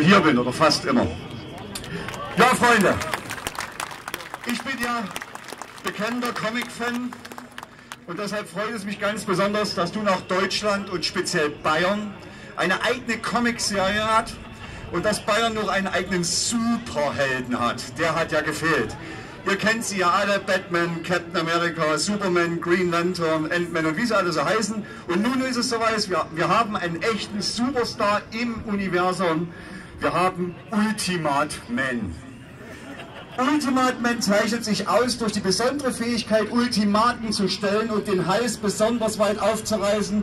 hier bin oder fast immer. Ja, Freunde, ich bin ja bekennender Comic-Fan und deshalb freut es mich ganz besonders, dass du nach Deutschland und speziell Bayern eine eigene Comicserie hat und dass Bayern noch einen eigenen Superhelden hat. Der hat ja gefehlt. Ihr kennt sie ja alle, Batman, Captain America, Superman, Green Lantern, Ant-Man und wie sie alle so heißen. Und nun ist es soweit, wir, wir haben einen echten Superstar im Universum. Wir haben Ultimate Man. Ultimate Man zeichnet sich aus durch die besondere Fähigkeit, Ultimaten zu stellen und den Hals besonders weit aufzureißen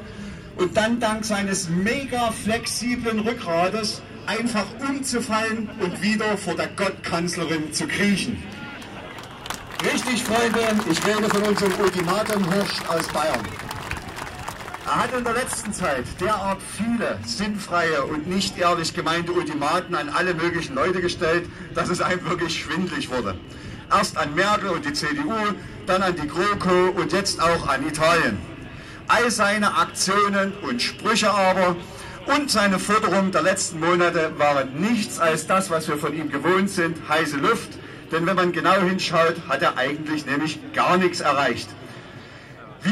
und dann dank seines mega flexiblen Rückgrades einfach umzufallen und wieder vor der Gottkanzlerin zu kriechen. Richtig, Freunde, ich rede von unserem Ultimatum Hirsch aus Bayern. Er hat in der letzten Zeit derart viele sinnfreie und nicht ehrlich gemeinte Ultimaten an alle möglichen Leute gestellt, dass es einem wirklich schwindlig wurde. Erst an Merkel und die CDU, dann an die GroKo und jetzt auch an Italien. All seine Aktionen und Sprüche aber und seine Forderungen der letzten Monate waren nichts als das, was wir von ihm gewohnt sind, heiße Luft, denn wenn man genau hinschaut, hat er eigentlich nämlich gar nichts erreicht.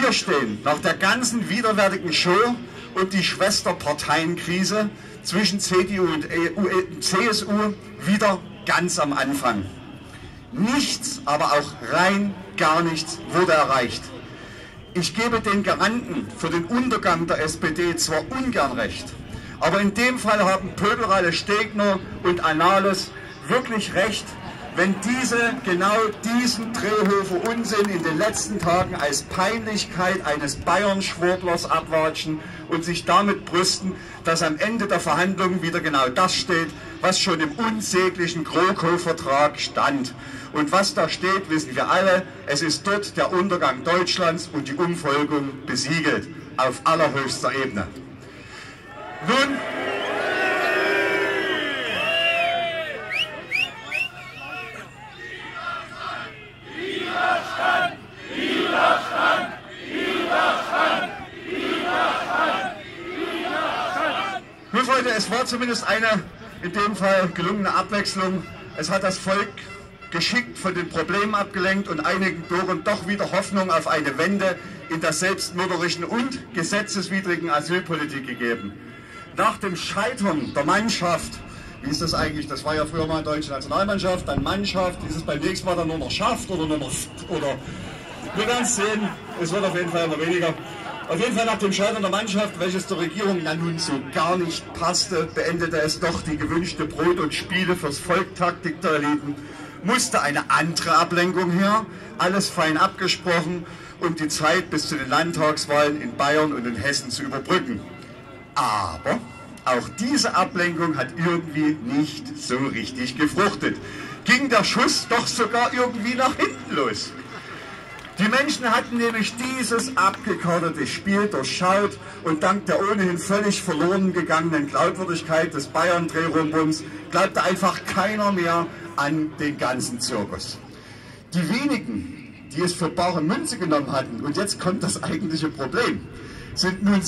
Wir stehen nach der ganzen widerwärtigen Show und die Schwesterparteienkrise zwischen CDU und CSU wieder ganz am Anfang. Nichts, aber auch rein gar nichts wurde erreicht. Ich gebe den Garanten für den Untergang der SPD zwar ungern recht, aber in dem Fall haben Pöbelralle Stegner und Annales wirklich recht, wenn diese genau diesen Drehhofer Unsinn in den letzten Tagen als Peinlichkeit eines Bayern-Schwurblers abwatschen und sich damit brüsten, dass am Ende der Verhandlungen wieder genau das steht, was schon im unsäglichen GroKo-Vertrag stand. Und was da steht, wissen wir alle, es ist dort der Untergang Deutschlands und die Umfolgung besiegelt, auf allerhöchster Ebene. Nun, Nun, Freunde, es war zumindest eine in dem Fall gelungene Abwechslung. Es hat das Volk geschickt von den Problemen abgelenkt und einigen Bürgern doch wieder Hoffnung auf eine Wende in der selbstmörderischen und gesetzeswidrigen Asylpolitik gegeben. Nach dem Scheitern der Mannschaft, wie ist das eigentlich, das war ja früher mal deutsche Nationalmannschaft, dann Mannschaft, ist es beim nächsten Mal dann nur noch Schaft oder nur noch, oder wir werden es sehen, es wird auf jeden Fall immer weniger. Auf jeden Fall nach dem Scheitern der Mannschaft, welches der Regierung ja nun so gar nicht passte, beendete es doch die gewünschte Brot- und Spiele fürs Volktaktik der Eliten, musste eine andere Ablenkung her, alles fein abgesprochen, um die Zeit bis zu den Landtagswahlen in Bayern und in Hessen zu überbrücken. Aber auch diese Ablenkung hat irgendwie nicht so richtig gefruchtet. Ging der Schuss doch sogar irgendwie nach hinten los. Die Menschen hatten nämlich dieses abgekartete Spiel durchschaut und dank der ohnehin völlig verloren gegangenen Glaubwürdigkeit des Bayern-Drehrumbums glaubte einfach keiner mehr an den ganzen Zirkus. Die wenigen, die es für bare Münze genommen hatten, und jetzt kommt das eigentliche Problem, sind nun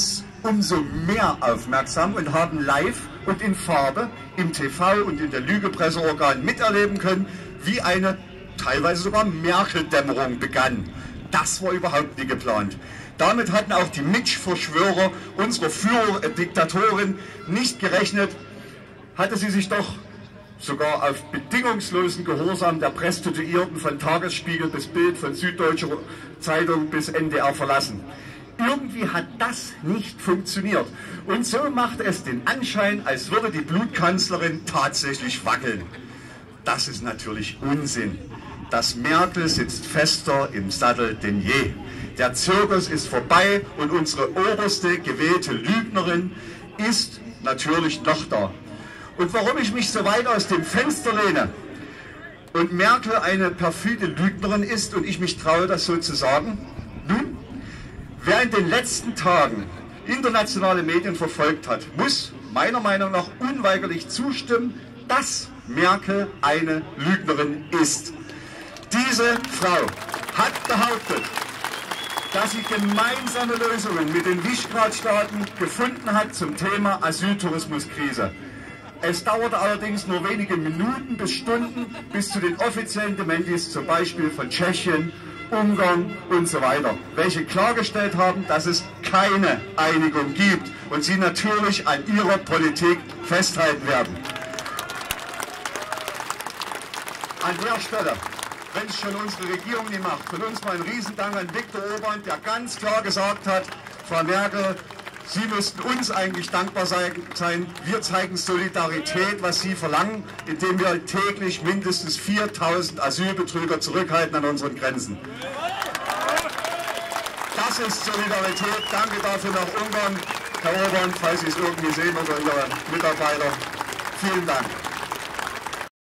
umso mehr aufmerksam und haben live und in Farbe im TV und in der Lügepresseorgan miterleben können, wie eine teilweise sogar Merkel-Dämmerung begann. Das war überhaupt nie geplant. Damit hatten auch die Mitch-Verschwörer unserer Führer-Diktatorin nicht gerechnet, hatte sie sich doch sogar auf bedingungslosen Gehorsam der Prostituierten von Tagesspiegel bis Bild, von Süddeutscher Zeitung bis NDR verlassen. Irgendwie hat das nicht funktioniert. Und so macht es den Anschein, als würde die Blutkanzlerin tatsächlich wackeln. Das ist natürlich Unsinn dass Merkel sitzt fester im Sattel denn je. Der Zirkus ist vorbei und unsere oberste gewählte Lügnerin ist natürlich noch da. Und warum ich mich so weit aus dem Fenster lehne und Merkel eine perfide Lügnerin ist und ich mich traue, das so zu sagen? Nun, wer in den letzten Tagen internationale Medien verfolgt hat, muss meiner Meinung nach unweigerlich zustimmen, dass Merkel eine Lügnerin ist. Diese Frau hat behauptet, dass sie gemeinsame Lösungen mit den Visegrad-Staaten gefunden hat zum Thema Asyltourismuskrise. Es dauerte allerdings nur wenige Minuten bis Stunden bis zu den offiziellen Dementis, zum Beispiel von Tschechien, Ungarn und so weiter, welche klargestellt haben, dass es keine Einigung gibt und sie natürlich an ihrer Politik festhalten werden. An der Stelle, wenn es schon unsere Regierung nicht macht, von uns mal ein Riesendank an Viktor Orban, der ganz klar gesagt hat, Frau Merkel, Sie müssten uns eigentlich dankbar sein. Wir zeigen Solidarität, was Sie verlangen, indem wir täglich mindestens 4000 Asylbetrüger zurückhalten an unseren Grenzen. Das ist Solidarität. Danke dafür nach Ungarn. Herr Orban, falls Sie es irgendwie sehen oder Ihre Mitarbeiter. Vielen Dank.